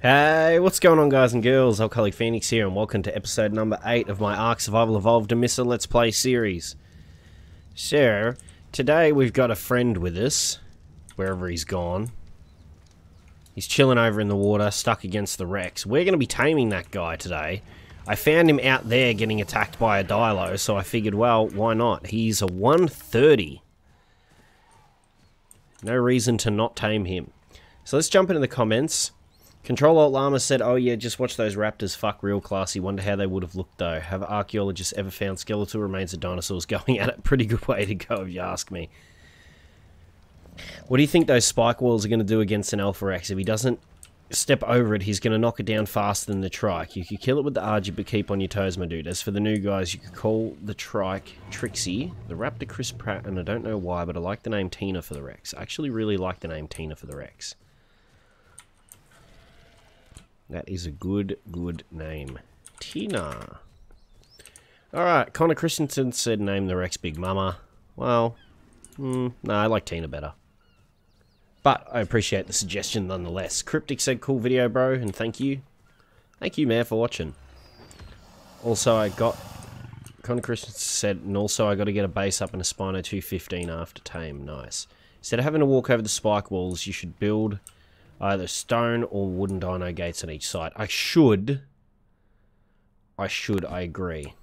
Hey, what's going on guys and girls? Alcoholic Phoenix here and welcome to episode number 8 of my Ark Survival Evolved Amissa Let's Play series. So, today we've got a friend with us, wherever he's gone. He's chilling over in the water, stuck against the wrecks. We're going to be taming that guy today. I found him out there getting attacked by a Dilo, so I figured, well, why not? He's a 130. No reason to not tame him. So let's jump into the comments. Control Alt Llama said, oh yeah, just watch those raptors fuck real classy. Wonder how they would have looked though. Have archaeologists ever found skeletal remains of dinosaurs going at it? Pretty good way to go if you ask me. What do you think those spike walls are going to do against an Alpha Rex? If he doesn't step over it, he's going to knock it down faster than the trike. You could kill it with the Argy, but keep on your toes, my dude. As for the new guys, you could call the trike Trixie, the Raptor Chris Pratt, and I don't know why, but I like the name Tina for the Rex. I actually really like the name Tina for the Rex. That is a good, good name. Tina. Alright, Connor Christensen said name the Rex Big Mama. Well, mm, no, I like Tina better. But I appreciate the suggestion nonetheless. Cryptic said cool video, bro, and thank you. Thank you, man, for watching. Also, I got... Connor Christensen said, and also I got to get a base up in a Spino 215 after tame. Nice. Instead of having to walk over the spike walls, you should build either stone or wooden dino gates on each side. I should. I should, I agree.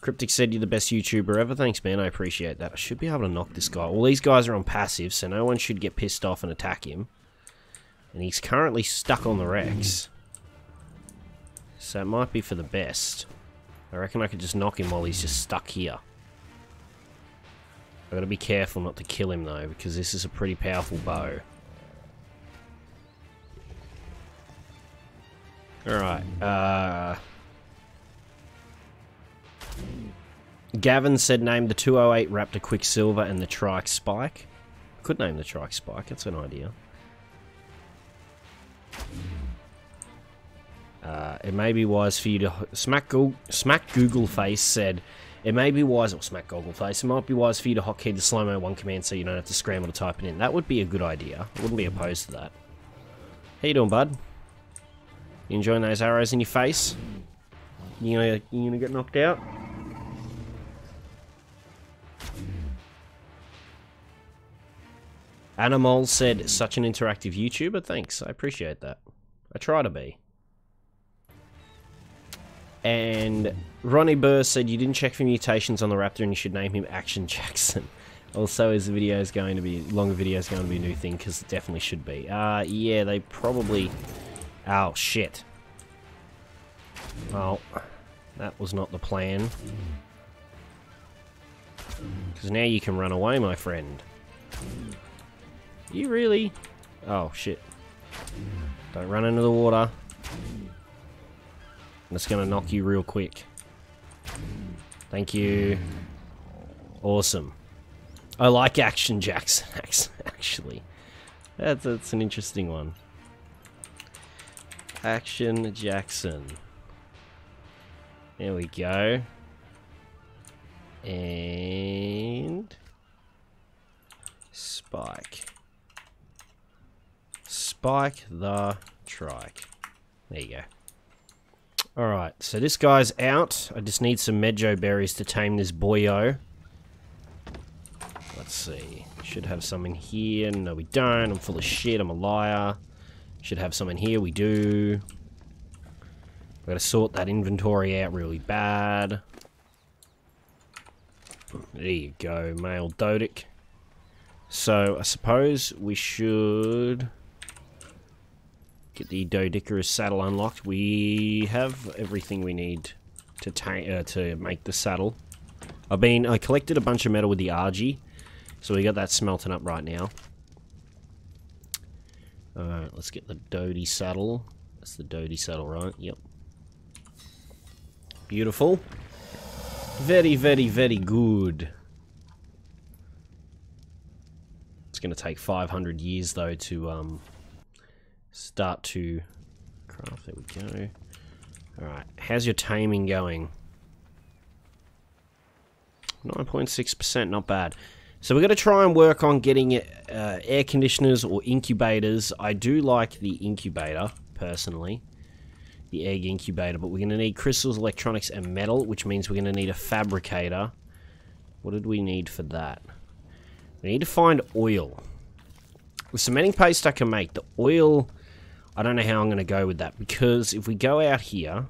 Cryptic said you're the best YouTuber ever. Thanks, man. I appreciate that. I should be able to knock this guy. All these guys are on passive, so no one should get pissed off and attack him. And he's currently stuck on the Rex. So it might be for the best. I reckon I could just knock him while he's just stuck here. I've got to be careful not to kill him, though, because this is a pretty powerful bow. Alright, uh... Gavin said name the 208 Raptor Quicksilver and the Trike Spike. Could name the Trike Spike, that's an idea. Uh, it may be wise for you to... Smack, Google, Smack Google Face said, it may be wise... Or Smack Google Face, it might be wise for you to hotkey the slow-mo one command so you don't have to scramble to type it in. That would be a good idea. I wouldn't be opposed to that. How you doing, bud? Enjoying those arrows in your face? You gonna, you gonna get knocked out? Animal said, such an interactive YouTuber. Thanks, I appreciate that. I try to be. And Ronnie Burr said, you didn't check for mutations on the Raptor and you should name him Action Jackson. Also, is the video is going to be, longer video is going to be a new thing, because it definitely should be. Uh, yeah, they probably Oh, shit. Well, that was not the plan. Because now you can run away, my friend. You really? Oh, shit. Don't run into the water. I'm going to knock you real quick. Thank you. Awesome. I like Action Jackson, actually. That's, that's an interesting one. Action Jackson. There we go. And... Spike. Spike the trike. There you go. Alright, so this guy's out. I just need some Mejo berries to tame this boyo. Let's see. Should have some in here. No, we don't. I'm full of shit. I'm a liar. Should have some in here, we do. We've got to sort that inventory out really bad. There you go, male Dodic. So, I suppose we should get the Doedicurus saddle unlocked. We have everything we need to uh, to make the saddle. I've been I collected a bunch of metal with the Argy, so we got that smelting up right now. Alright, let's get the Doty saddle. That's the Doty saddle, right? Yep. Beautiful. Very, very, very good. It's going to take 500 years, though, to um, start to craft. There we go. Alright, how's your taming going? 9.6%, not bad. So we're going to try and work on getting uh, air conditioners or incubators. I do like the incubator, personally. The egg incubator. But we're going to need crystals, electronics, and metal, which means we're going to need a fabricator. What did we need for that? We need to find oil. With cementing paste I can make. The oil, I don't know how I'm going to go with that. Because if we go out here...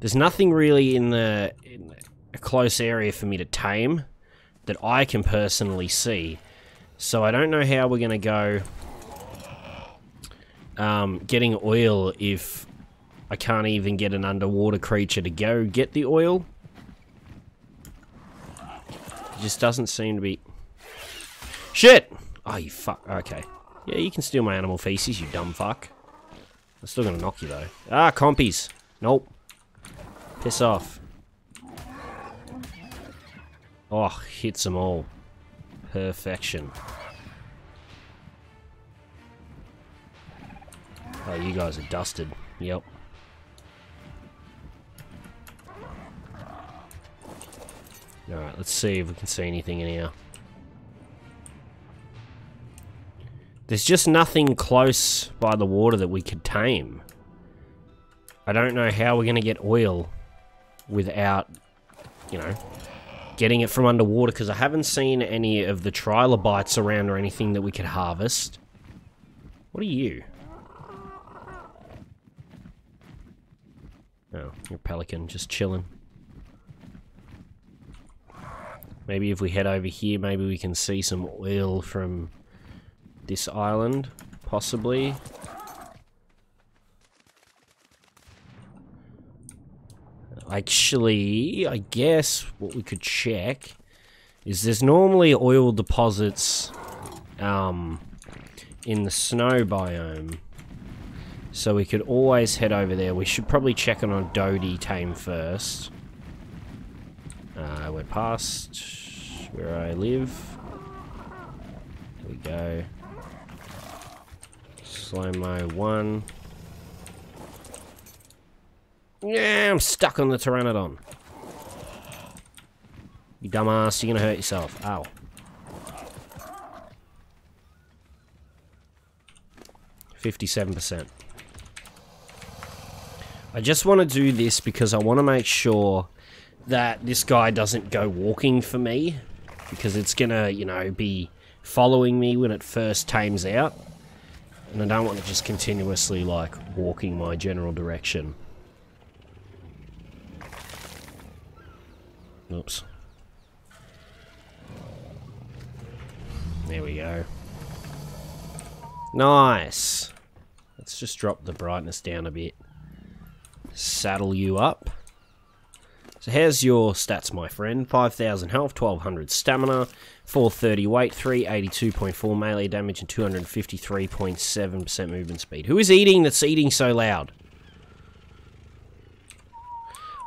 There's nothing really in the... In, a close area for me to tame that I can personally see. So I don't know how we're going to go um, getting oil if I can't even get an underwater creature to go get the oil. It just doesn't seem to be... Shit! Oh, you fuck. Okay. Yeah, you can steal my animal feces, you dumb fuck. I'm still gonna knock you, though. Ah, compies. Nope. Piss off. Oh, hits them all. Perfection. Oh, you guys are dusted. Yep. Alright, let's see if we can see anything in here. There's just nothing close by the water that we could tame. I don't know how we're going to get oil without, you know, getting it from underwater because I haven't seen any of the trilobites around or anything that we could harvest. What are you? Oh, you're pelican, just chilling. Maybe if we head over here, maybe we can see some oil from this island, possibly. Actually, I guess what we could check is there's normally oil deposits um, in the snow biome. So we could always head over there. We should probably check on Dodie tame first. Uh, we're past where I live. There we go. Slow-mo one. Yeah, I'm stuck on the Pteranodon. You dumbass, you're gonna hurt yourself. Ow. Fifty-seven percent. I just want to do this because I want to make sure that this guy doesn't go walking for me. Because it's gonna, you know, be following me when it first tames out. And I don't want to just continuously, like, walking my general direction. Oops. There we go. Nice. Let's just drop the brightness down a bit. Saddle you up. So here's your stats, my friend. 5,000 health, 1,200 stamina, 430 weight, 382.4 melee damage, and 253.7% movement speed. Who is eating that's eating so loud?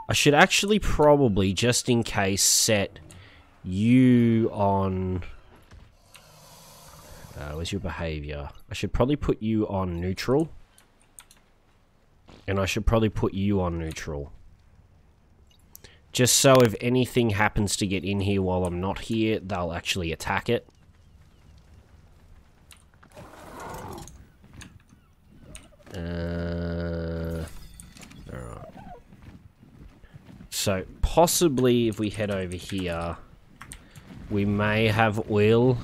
I should actually probably, just in case, set you on... Uh, where's your behavior? I should probably put you on neutral. And I should probably put you on neutral. Just so if anything happens to get in here while I'm not here, they'll actually attack it. Uh, So, possibly if we head over here, we may have oil.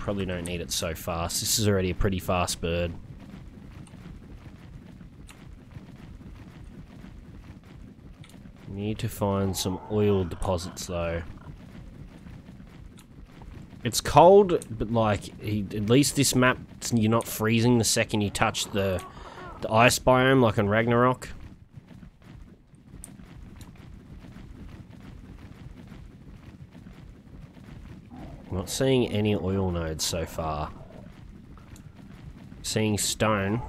Probably don't need it so fast. This is already a pretty fast bird. Need to find some oil deposits though. It's cold, but like, at least this map, you're not freezing the second you touch the, the ice biome like on Ragnarok. Not seeing any oil nodes so far. Seeing stone.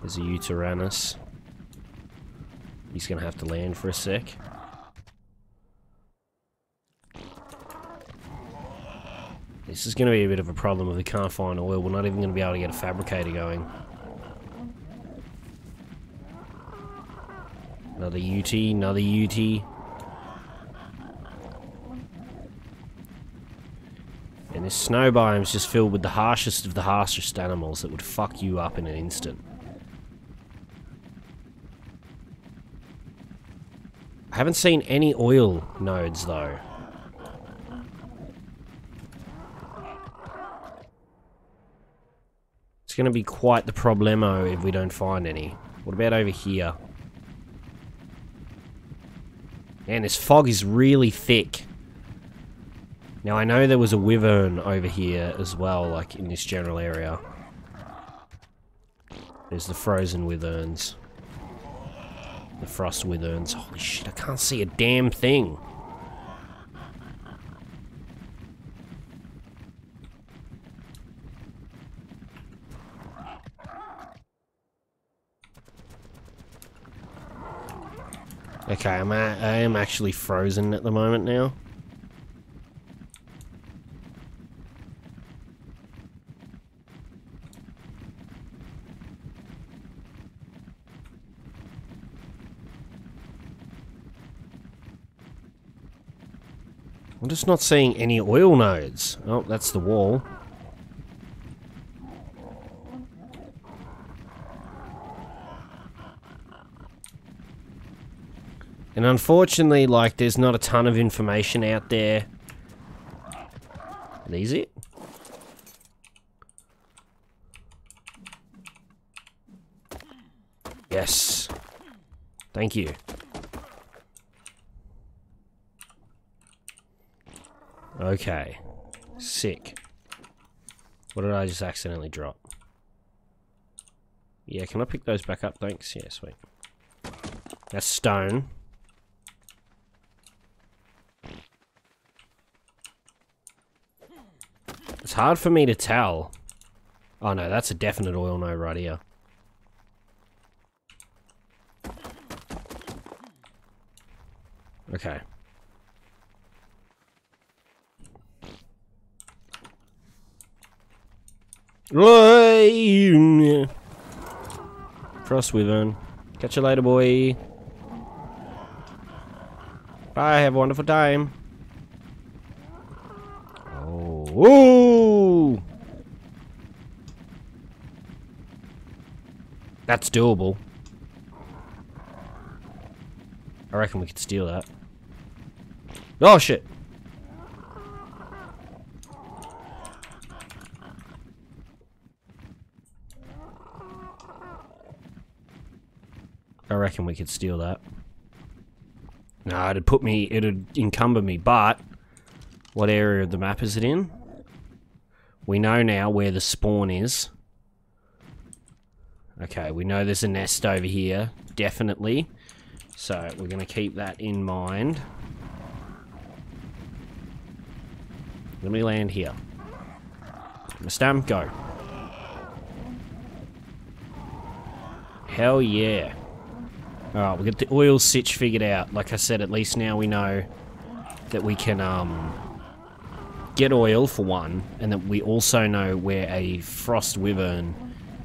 There's a Yutyrannus. He's gonna have to land for a sec. This is going to be a bit of a problem if we can't find oil. We're not even going to be able to get a fabricator going. Another Yuty, another Yuty. And this snow biome is just filled with the harshest of the harshest animals that would fuck you up in an instant. I haven't seen any oil nodes though. Going to be quite the problemo if we don't find any. What about over here? Man, this fog is really thick. Now, I know there was a wyvern over here as well, like in this general area. There's the frozen wyverns. The frost wyverns. Holy shit, I can't see a damn thing. Okay, I'm I am actually frozen at the moment now. I'm just not seeing any oil nodes. Oh, that's the wall. And unfortunately, like, there's not a ton of information out there. Are it? Yes. Thank you. Okay. Sick. What did I just accidentally drop? Yeah, can I pick those back up? Thanks. Yeah, sweet. That's stone. Hard for me to tell. Oh no, that's a definite oil no right here. Okay. Frost Wyvern. Catch you later, boy. Bye, have a wonderful time. Ooh! That's doable. I reckon we could steal that. Oh shit! I reckon we could steal that. No, it'd put me, it'd encumber me, but what area of the map is it in? We know now where the spawn is. Okay, we know there's a nest over here, definitely. So we're going to keep that in mind. Let me land here. Stamp, go. Hell yeah. Alright, we got the oil sitch figured out. Like I said, at least now we know that we can um, get oil for one, and that we also know where a frost wyvern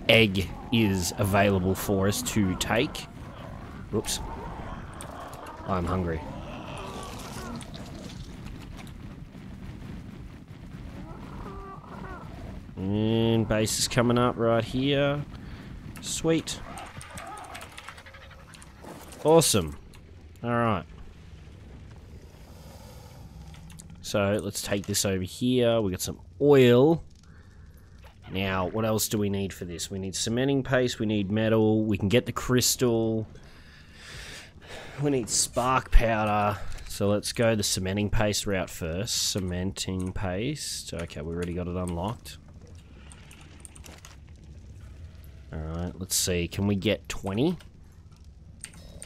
egg is available for us to take. Oops. I'm hungry. And base is coming up right here. Sweet. Awesome. Alright. So let's take this over here. We got some oil. Now, what else do we need for this? We need cementing paste, we need metal, we can get the crystal. We need spark powder. So let's go the cementing paste route first. Cementing paste. Okay, we already got it unlocked. Alright, let's see. Can we get 20?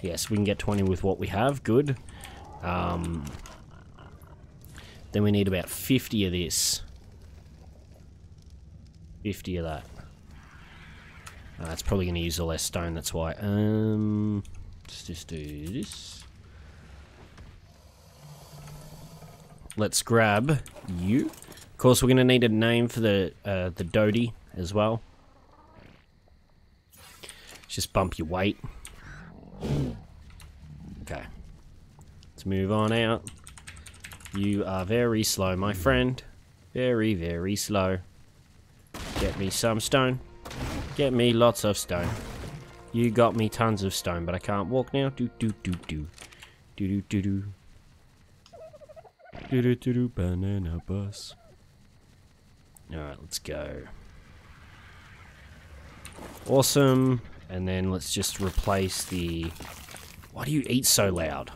Yes, we can get 20 with what we have. Good. Um, then we need about 50 of this. 50 of that. Uh, that's probably going to use all our stone, that's why. Um, let's just do this. Let's grab you. Of course, we're going to need a name for the uh, the Dodie as well. Just bump your weight. Okay. Let's move on out. You are very slow, my friend. Very, very slow. Get me some stone. Get me lots of stone. You got me tons of stone, but I can't walk now. Do do do do. Do do do do. Do do do do banana bus. Alright, let's go. Awesome. And then let's just replace the... Why do you eat so loud?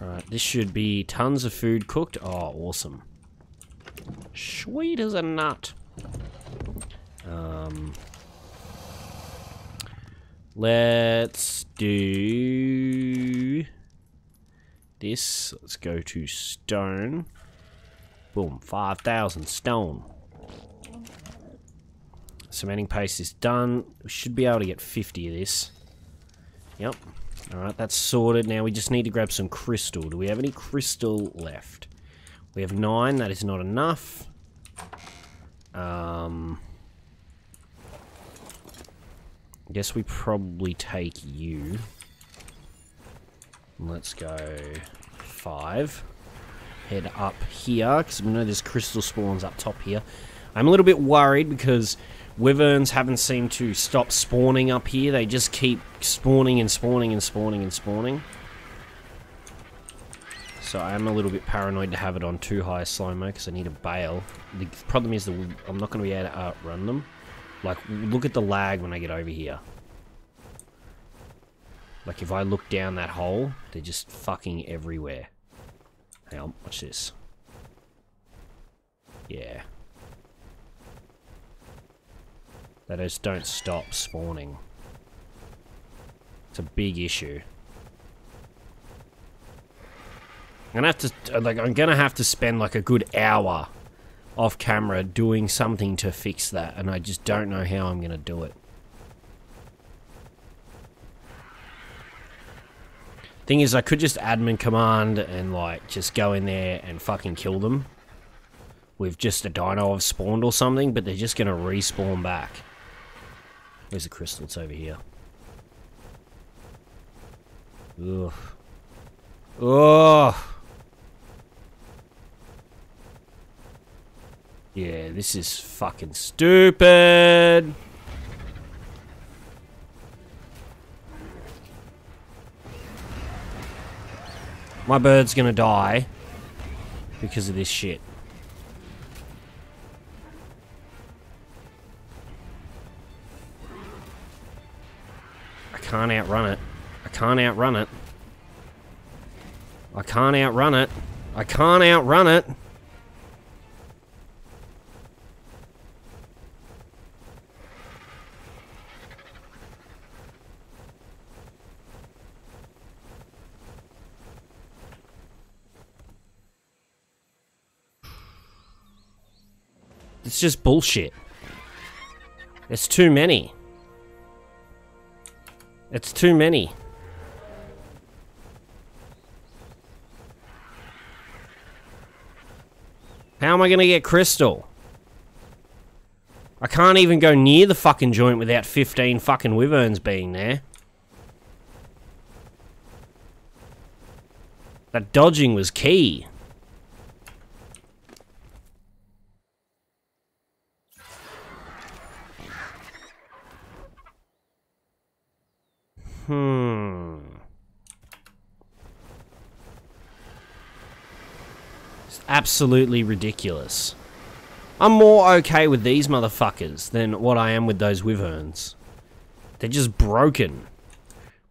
Alright, this should be tons of food cooked. Oh, awesome. Sweet as a nut. Um, let's do this. Let's go to stone. Boom, 5,000 stone. Cementing paste is done. We should be able to get 50 of this. Yep. Alright, that's sorted. Now we just need to grab some crystal. Do we have any crystal left? We have nine. That is not enough. Um, I guess we probably take you. Let's go five. Head up here, because we know there's crystal spawns up top here. I'm a little bit worried because wyverns haven't seemed to stop spawning up here. They just keep spawning and spawning and spawning and spawning. So I am a little bit paranoid to have it on too high slow-mo because I need a bail. The problem is that I'm not going to be able to outrun them. Like, look at the lag when I get over here. Like, if I look down that hole, they're just fucking everywhere. Hang on, watch this. Yeah. They just don't stop spawning. It's a big issue. I'm gonna have to, uh, like, I'm gonna have to spend like a good hour off camera doing something to fix that, and I just don't know how I'm gonna do it. Thing is, I could just admin command and like just go in there and fucking kill them with just a dino I've spawned or something, but they're just gonna respawn back. Where's the crystal? It's over here. Ugh. Ugh. Yeah, this is fucking stupid. My bird's gonna die because of this shit. Can't outrun it. I can't outrun it. I can't outrun it. I can't outrun it. It's just bullshit. It's too many. It's too many. How am I going to get crystal? I can't even go near the fucking joint without 15 fucking wyverns being there. That dodging was key. Hmm. It's absolutely ridiculous. I'm more okay with these motherfuckers than what I am with those wyverns. They're just broken.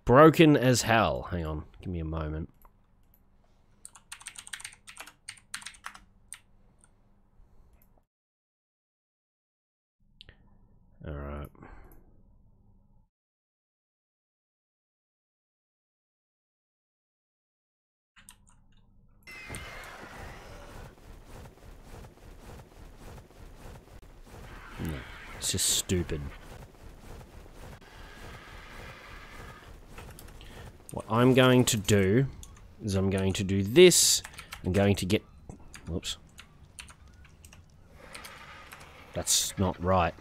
Broken as hell. Hang on, give me a moment. Alright. No, it's just stupid. What I'm going to do is I'm going to do this. I'm going to get... Whoops. That's not right.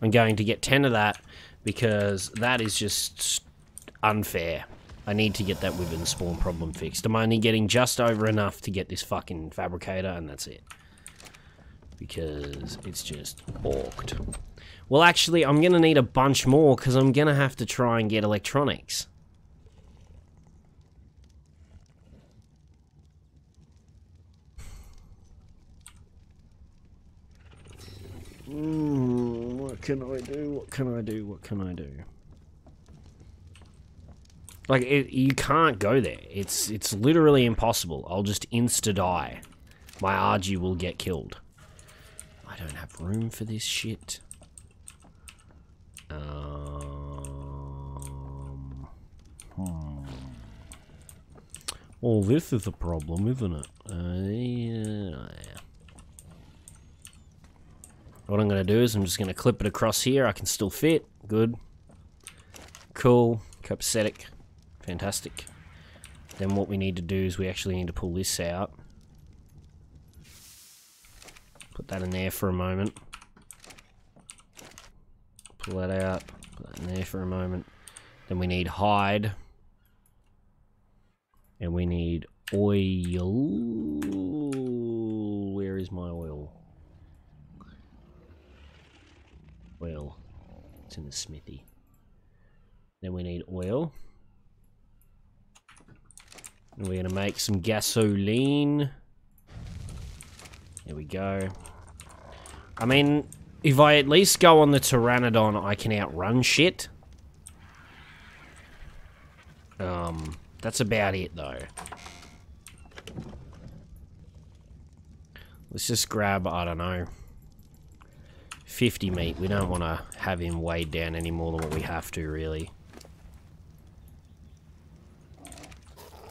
I'm going to get 10 of that because that is just unfair. I need to get that wyvern spawn problem fixed. I'm only getting just over enough to get this fucking fabricator and that's it. Because it's just orked. Well, actually, I'm going to need a bunch more because I'm going to have to try and get electronics. Mm, what can I do? What can I do? What can I do? Like, it, you can't go there. It's it's literally impossible. I'll just insta-die. My Argy will get killed. I don't have room for this shit. Um, hmm. Well, this is a problem, isn't it? Uh, yeah. What I'm going to do is I'm just going to clip it across here. I can still fit. Good. Cool. Copacetic. Fantastic. Then what we need to do is we actually need to pull this out. Put that in there for a moment. Pull that out. Put that in there for a moment. Then we need hide. And we need oil. Where is my oil? Oil. It's in the smithy. Then we need oil. And we're going to make some gasoline. There we go. I mean, if I at least go on the Pteranodon, I can outrun shit. Um, that's about it, though. Let's just grab, I don't know, 50 meat. We don't want to have him weighed down any more than what we have to, really.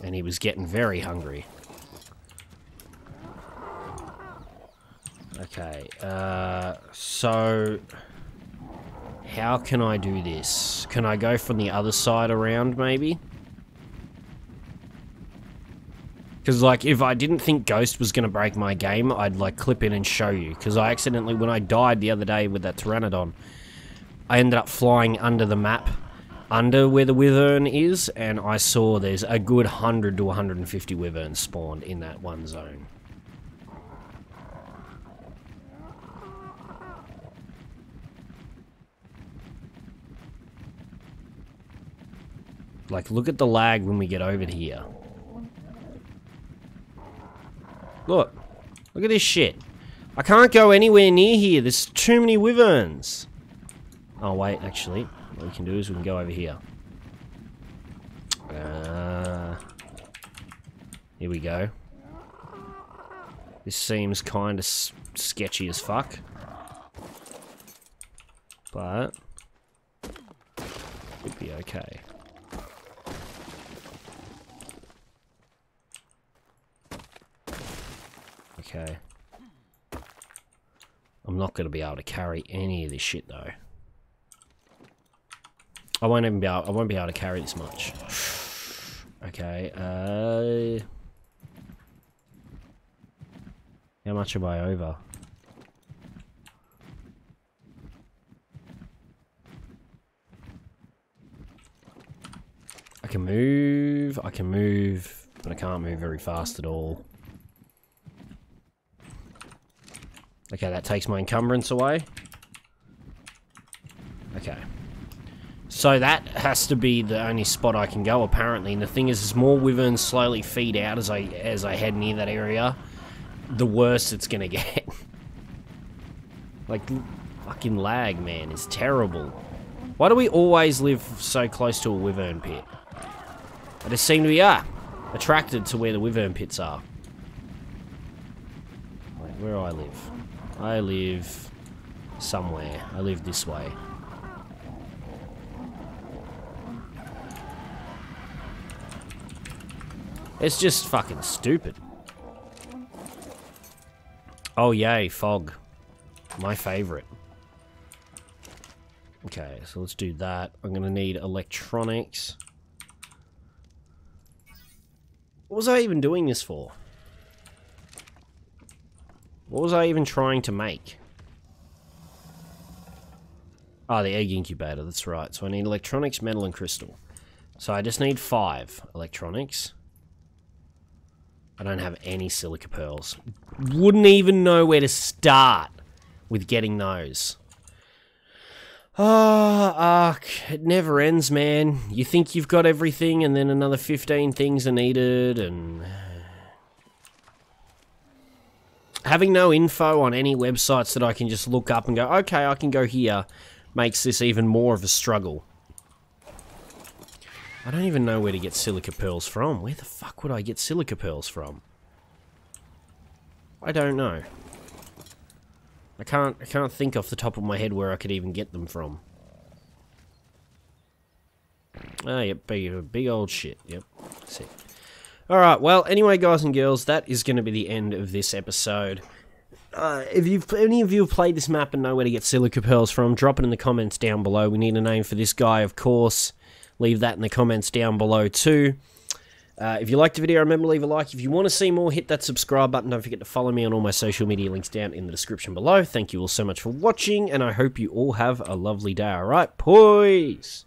And he was getting very hungry. Okay, uh, so... How can I do this? Can I go from the other side around, maybe? Because, like, if I didn't think Ghost was going to break my game, I'd, like, clip in and show you. Because I accidentally, when I died the other day with that Pteranodon, I ended up flying under the map, under where the Wyvern is, and I saw there's a good 100 to 150 Wyverns spawned in that one zone. Like, look at the lag when we get over here. Look. Look at this shit. I can't go anywhere near here. There's too many wyverns. Oh, wait, actually. What we can do is we can go over here. Uh, here we go. This seems kind of sketchy as fuck. But... It'd be okay. Okay. I'm not going to be able to carry any of this shit though. I won't even be able, I won't be able to carry this much. okay, uh... How much am I over? I can move, I can move, but I can't move very fast at all. Okay, that takes my encumbrance away. Okay. So that has to be the only spot I can go, apparently. And the thing is, as more wyverns slowly feed out as I as I head near that area, the worse it's gonna get. like, fucking lag, man, is terrible. Why do we always live so close to a wyvern pit? I just seem to be, ah, attracted to where the wyvern pits are. Wait, where I live? I live somewhere. I live this way. It's just fucking stupid. Oh yay, fog. My favourite. Okay, so let's do that. I'm gonna need electronics. What was I even doing this for? What was I even trying to make? Oh, the egg incubator, that's right. So I need electronics, metal, and crystal. So I just need five electronics. I don't have any silica pearls. Wouldn't even know where to start with getting those. Ah, oh, Ark, it never ends, man. You think you've got everything, and then another 15 things are needed, and... Having no info on any websites that I can just look up and go, okay, I can go here, makes this even more of a struggle. I don't even know where to get silica pearls from. Where the fuck would I get silica pearls from? I don't know. I can't I can't think off the top of my head where I could even get them from. Ah, yep, big, big old shit. Yep, sick. Alright, well, anyway, guys and girls, that is going to be the end of this episode. Uh, if you've any of you have played this map and know where to get silica pearls from, drop it in the comments down below. We need a name for this guy, of course leave that in the comments down below too. Uh, if you liked the video, remember leave a like. If you want to see more, hit that subscribe button. Don't forget to follow me on all my social media links down in the description below. Thank you all so much for watching, and I hope you all have a lovely day. All right, peace.